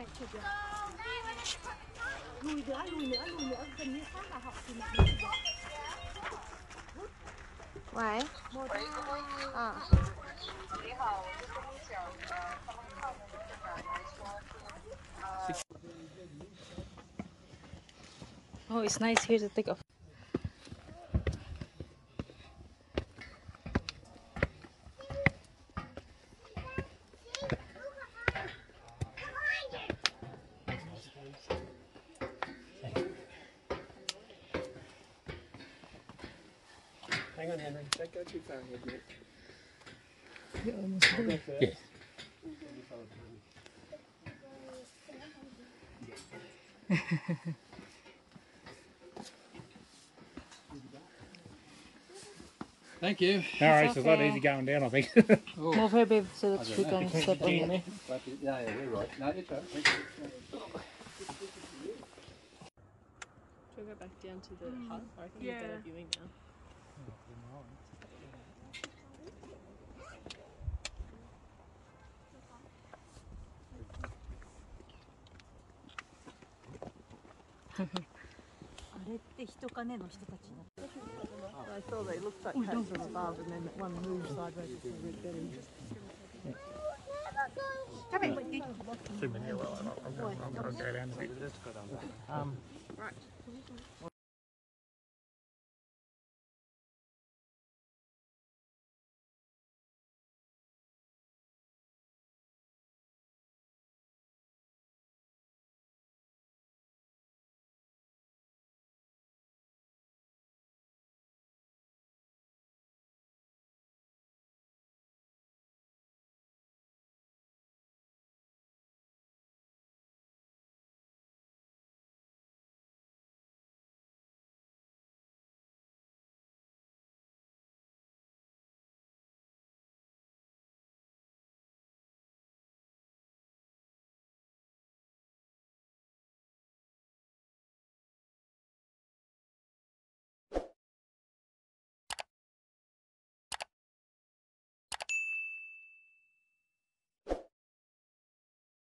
bạch chụp được lùi nữa lùi nữa lùi nữa gần như sát thì Vậy? Oh, it's nice here to take off. Hang on, Henry. Don't go too far ahead, mate. You're almost there. Yeah. Thank you. All right, so it's a lot easier going down, I think. Move here, babe, so that we can step on Can me? Yeah, yeah, you're right. No, it's all right. Thank you. Should we go back down to the hut? I think Yeah. better viewing now. あれって人金の人たちに。